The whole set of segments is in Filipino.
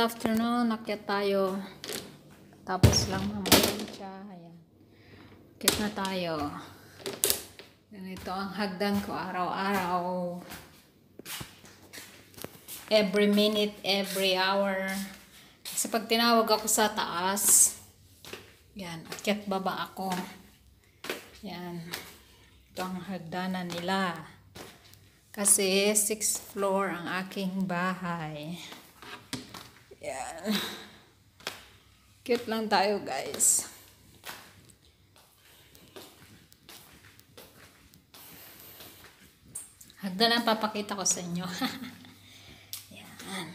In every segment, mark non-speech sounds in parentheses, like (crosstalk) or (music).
afternoon. Nakyat tayo. Tapos lang mamayin siya. Ayan. Nakyat na tayo. Ganito ang hagdan ko araw-araw. Every minute, every hour. Kasi pag tinawag ako sa taas, yan, akyat baba ako. Yan. Ito ang hagdanan nila. Kasi sixth floor ang aking bahay. Yan. Cute lang tayo guys. Hagdan ang papakita ko sa inyo. (laughs) yan.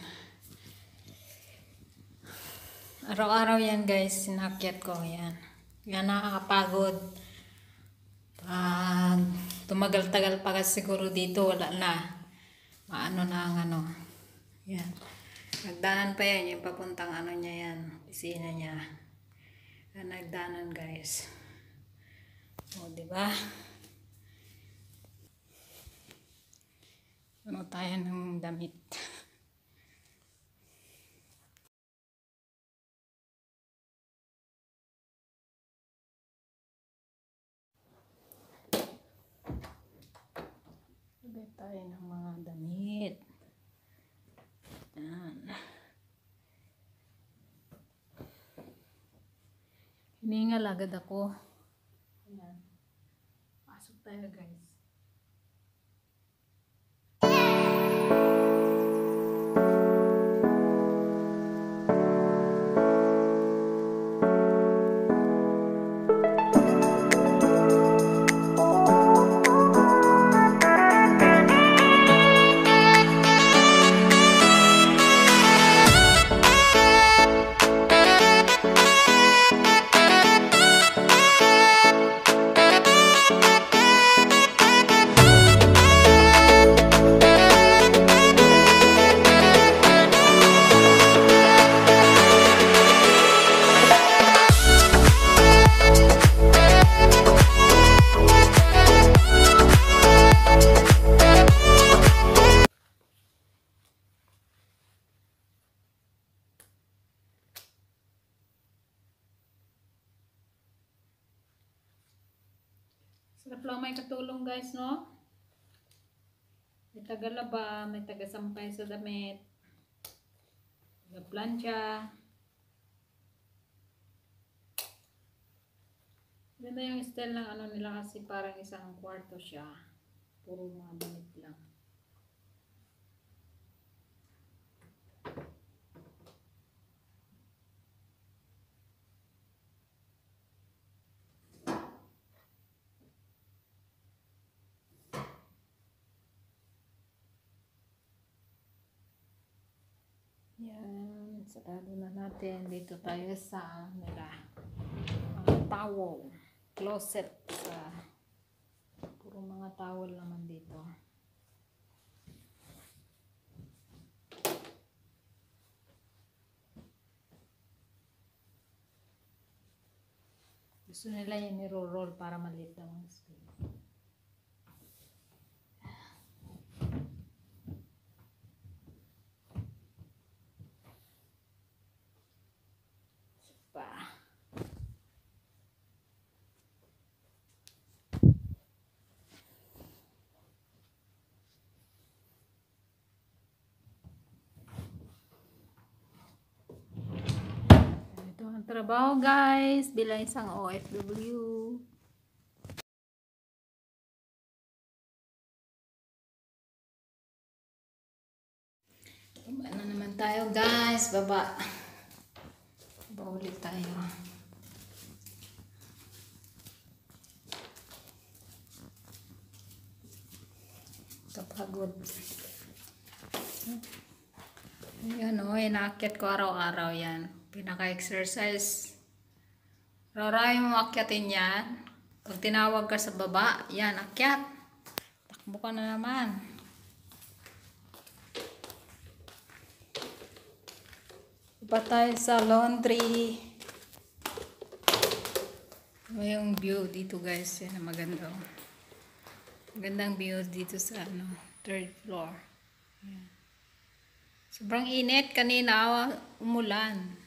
Araw-araw yan guys, sinakyat ko. Yan. Yan nakakapagod. Pag tumagal-tagal pa siguro dito, wala na. Maano na ang ano. Yan. Nagdanan pa yan, yung papuntang ano niya yan, pisina niya. Yan, nagdanan guys. O, ba? Ano tayo ng damit. Lagay tayo ng mga damit. Hiningal agad ako. Ayan. Pasok tayo guys. Sarap lang may katulong guys, no? May tagalaba, may tagasampay sa damit, taga-plancha. Ganda yung style ng ano nila kasi parang isang kwarto siya. Puro mga damit lang. Yan, sarado na natin. Dito tayo sa nila. Mga towel. Closet sa puro mga towel naman dito. Gusto nila yung niro-roll para maliit lang ang space. pa. Ito ang trabaho guys bilang isang OFW. Baba na naman tayo guys, baba. Baba ulit tayo. Kapagod. Yan o, inaakyat ko araw-araw yan. Pinaka-exercise. Araw-araw yung akyatin yan. Pag tinawag ka sa baba, yan, akyat. Takbo ka na naman. Pa tayo sa laundry. Ito yung view dito guys. Yan ang maganda. oh. Magandang view dito sa ano, third floor. Yan. Sobrang init. Kanina umulan.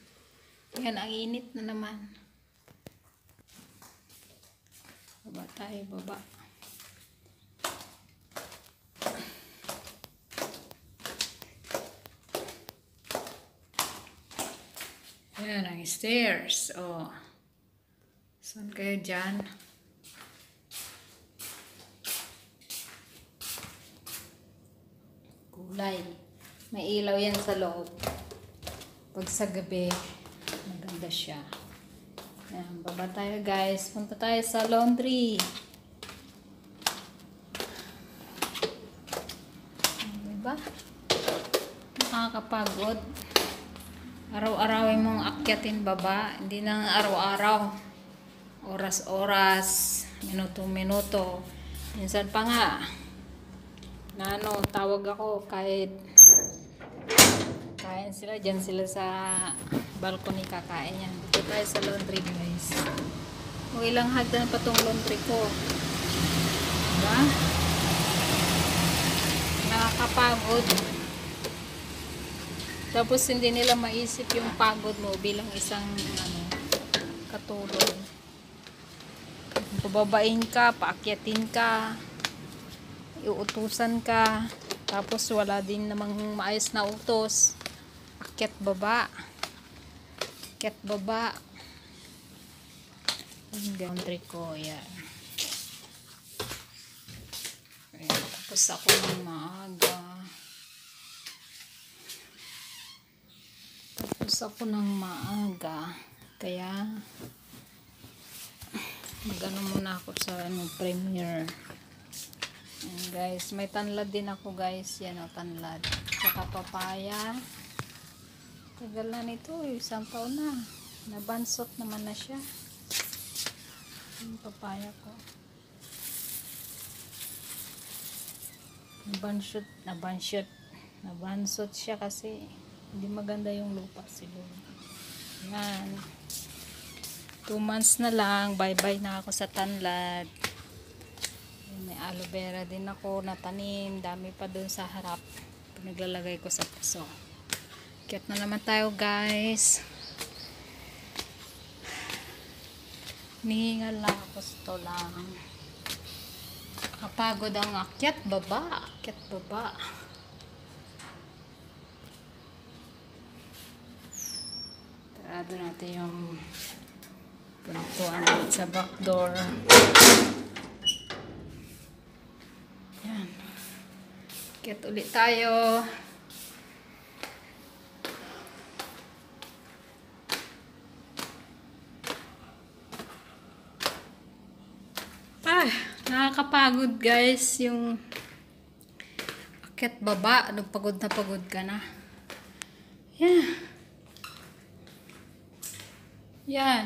Yan, ang init na naman. Baba tayo, baba. Yan ang stairs. Oh. Saan kayo dyan? Kulay. May ilaw yan sa loob. Pag sa gabi, maganda siya. Yan, baba tayo guys. Punta tayo sa laundry. Diba? Nakakapagod. Araw-arawin mong akyatin baba. Hindi na araw-araw. Oras-oras. Minuto-minuto. Minsan pa nga. Na ano, tawag ako kahit kain sila. Diyan sila sa balcony kakain yan. Dito tayo sa laundry guys. O ilang hagdan pa tong laundry ko. Diba? Nakakapagod. Tapos hindi nila maisip yung pagod mo bilang isang ano, katulong. Pababain ka, paakyatin ka, iutusan ka, tapos wala din namang maayos na utos. Akyat baba. Akyat baba. Yung laundry ko, yan. Ayan, tapos ako ng maaga. Tapos ako ng maaga. Kaya, magano muna ako sa ano, premiere. Ayan guys, may tanlad din ako guys. Yan o, tanlad. Saka papaya. Tagal na nito, eh. isang taon na. Nabansot naman na siya. Yung papaya ko. Nabansot, nabansot. Nabansot siya kasi hindi maganda yung lupa siguro. Yan. Two months na lang. Bye-bye na ako sa tanlad. May aloe vera din ako na tanim. Dami pa dun sa harap. Pinaglalagay ko sa puso. Kiyat na naman tayo guys. Nihingal lang ako sa to lang. Kapagod ang akyat baba. Akyat baba. Tarado natin yung pinagtuan sa back door. Yan. Akyat ulit tayo. Nakakapagod guys yung akyat baba. Ano, pagod na pagod ka na. Yan. Yan.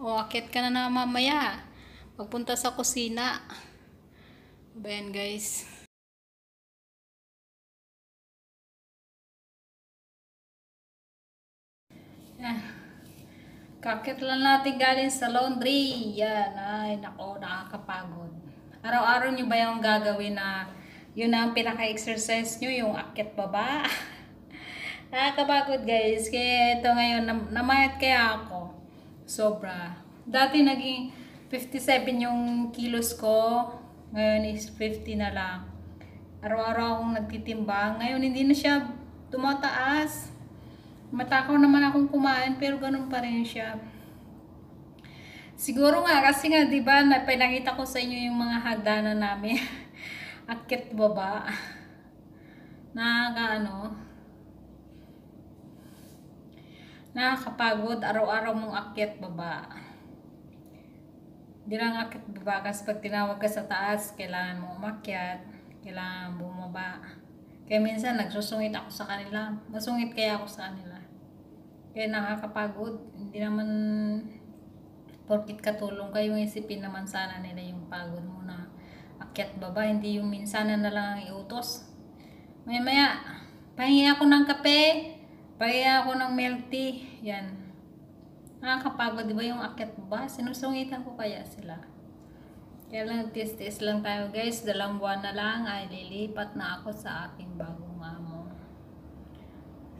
O, akyat ka na na mamaya. Pagpunta sa kusina. Ba guys? Yan. Kakit lang natin galing sa laundry. Yan. Ay, nako, nakakapagod. Araw-araw nyo ba yung gagawin na yun ang pinaka-exercise nyo, yung akit baba? (laughs) nakakapagod guys. Kaya ito ngayon, nam namayat kaya ako. Sobra. Dati naging 57 yung kilos ko. Ngayon is 50 na lang. Araw-araw akong nagtitimbang. Ngayon hindi na siya tumataas. Matakaw naman akong kumain pero ganun pa rin siya. Siguro nga kasi nga 'di ba na pinakita ko sa inyo yung mga hagdanan namin. (laughs) Akit baba. Nakaka ano. Nakakapagod araw-araw mong akyat baba. Hindi lang akit baba kasi pag tinawag ka sa taas, kailangan mo umakyat, kailangan bumaba. Kaya minsan nagsusungit ako sa kanila. Masungit kaya ako sa kanila. Kaya nakakapagod. Hindi naman porkit katulong kayo isipin naman sana nila yung pagod mo na akyat baba. Hindi yung minsan na lang ang iutos. Maya maya, pahingi ako ng kape, pahingi ako ng milk tea. Yan. Nakakapagod, di ba yung akyat baba? Sinusungitan ko kaya sila. Kaya lang, tis-tis lang tayo guys. Dalawang buwan na lang ay lilipat na ako sa aking bagong amo.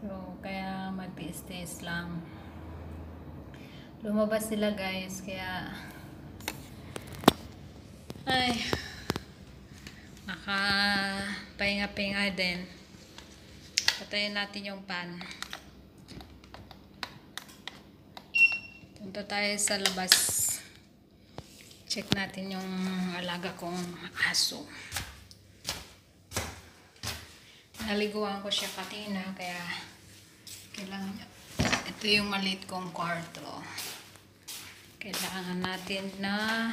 So, kaya mag-tiis lang. Lumabas sila guys, kaya ay maka pahinga-pahinga din. Patayin natin yung pan. Punta tayo sa labas. Check natin yung alaga kong aso. Naliguan ko siya kanina kaya kailangan niya. Ito yung maliit kong kwarto. Kailangan natin na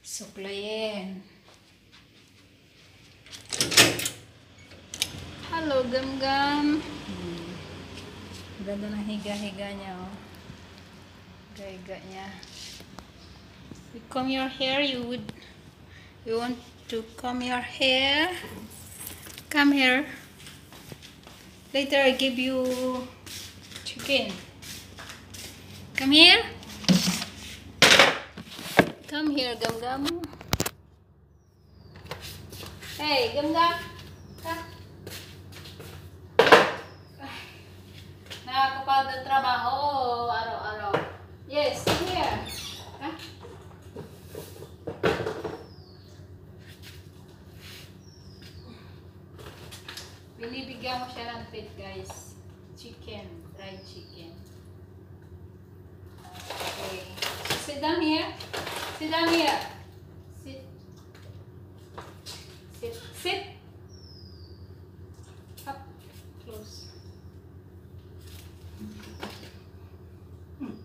suklayin. Hello, Gam-Gam. Hmm. Ganda ng higa-higa niya, oh. Higa-higa niya. You comb your hair, you would... You want to comb your hair? Come here. Later, I give you chicken. Come here. Come here, Gum. Hey. Come. Nakakapagod trabaho araw-araw. Yes, come here. Ha? Binibigyan ko siya ng feed, guys. Chicken, fried chicken. Okay. Sit down here. Sit down here. Sit. Sit. Sit. Up. Close. Hmm.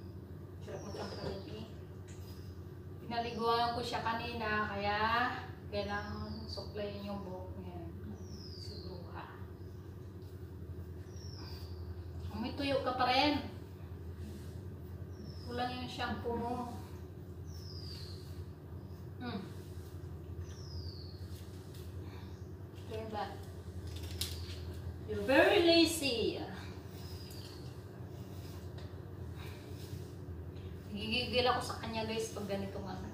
Sarap mo siyang kaliti. Pinaliguan ko siya kanina, kaya kailangan suklayin yung buhok niya. Siguro ha. May tuyo ka pa rin. Kulang yung shampoo mo. Hmm. Back. You're very lazy. Gigigil ako sa kanya guys pag ganito nga.